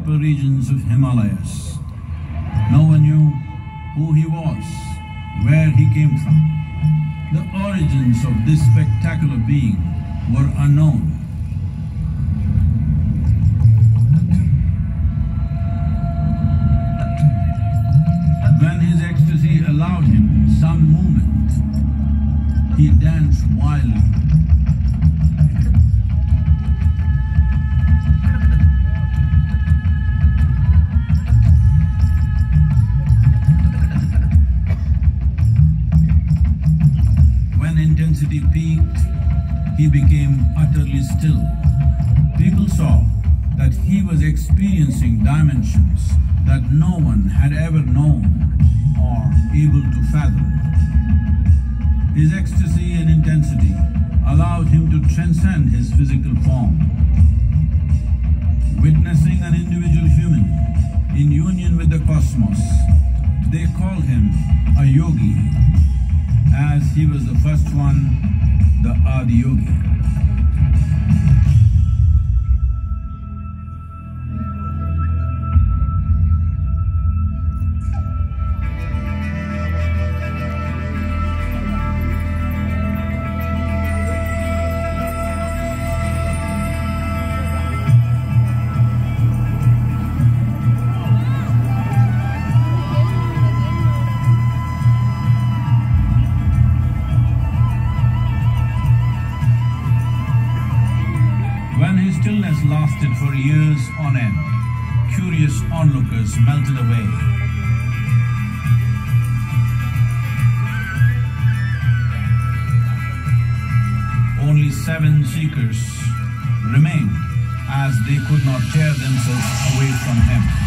upper regions of Himalayas. No one knew who he was, where he came from. The origins of this spectacular being were unknown. Experiencing dimensions that no one had ever known or able to fathom. His ecstasy and intensity allowed him to transcend his physical form. Witnessing an individual human in union with the cosmos, they called him a yogi, as he was the first one, the Adi Yogi. Curious onlookers melted away. Only seven seekers remained as they could not tear themselves away from him.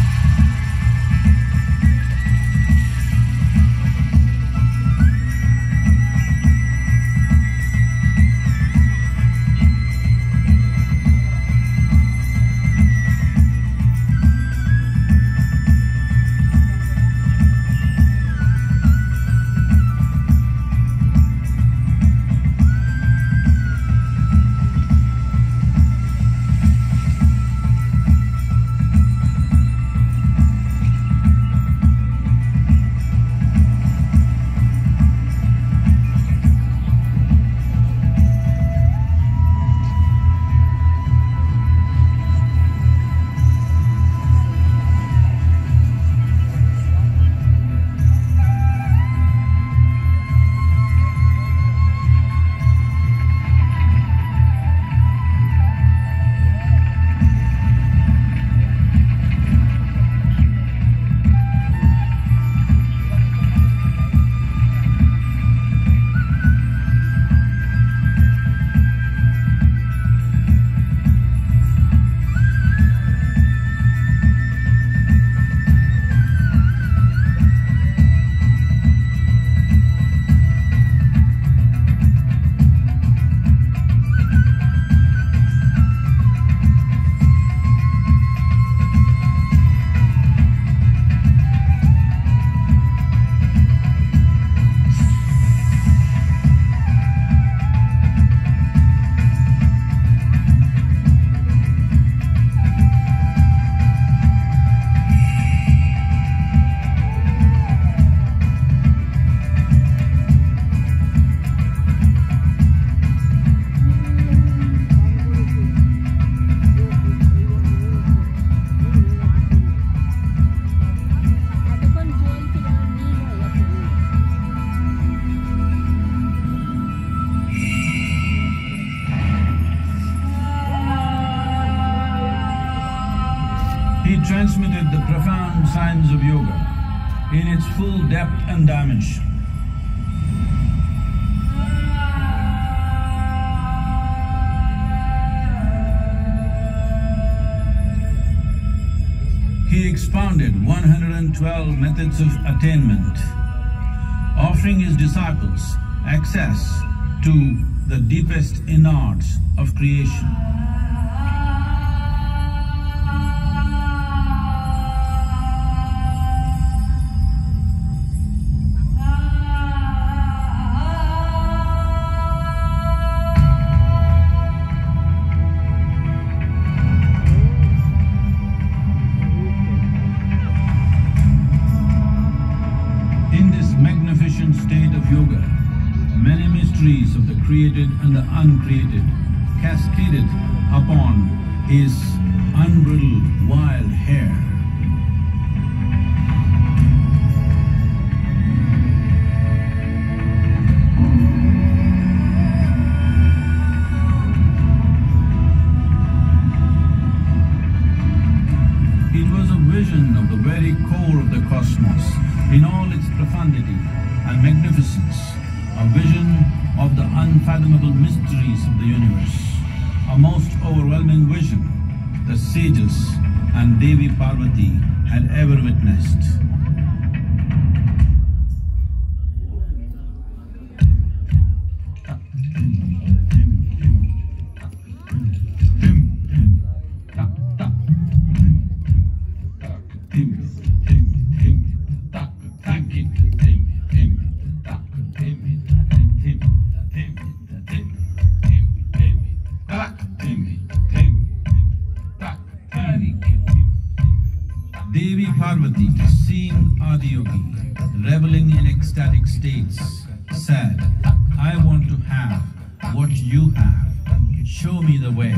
In its full depth and dimension. He expounded 112 methods of attainment, offering his disciples access to the deepest innards of creation. Uncreated cascaded upon his Devi Parvati had ever witnessed. Reveling in ecstatic states, said, I want to have what you have. Show me the way.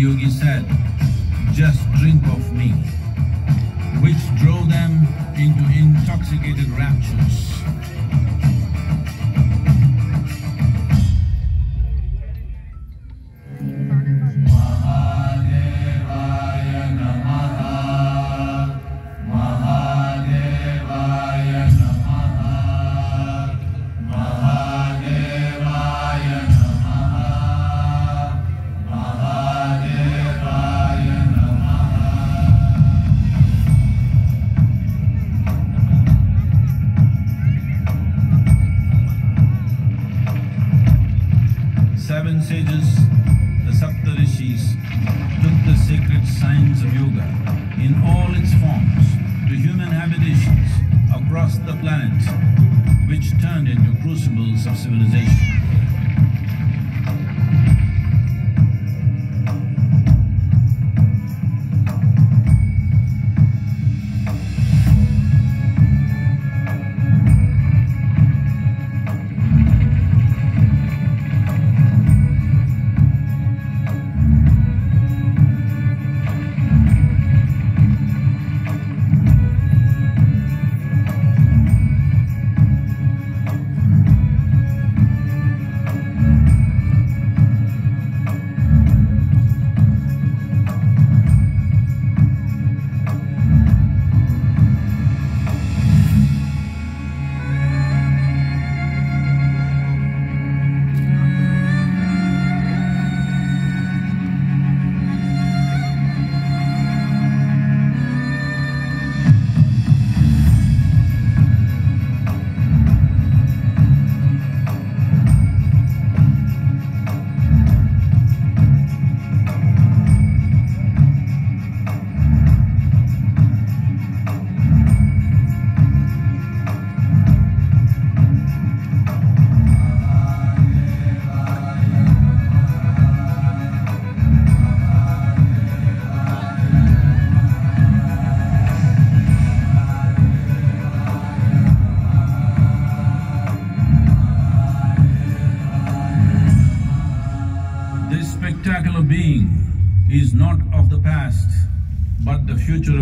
Adiyogi said, Just drink of me, Seven sages, the Saptarishis, took the sacred science of yoga in all its forms to human habitations across the planet, which turned into crucibles of civilization.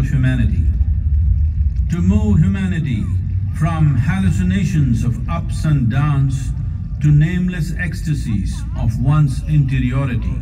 Humanity. To move humanity from hallucinations of ups and downs to nameless ecstasies of one's interiority.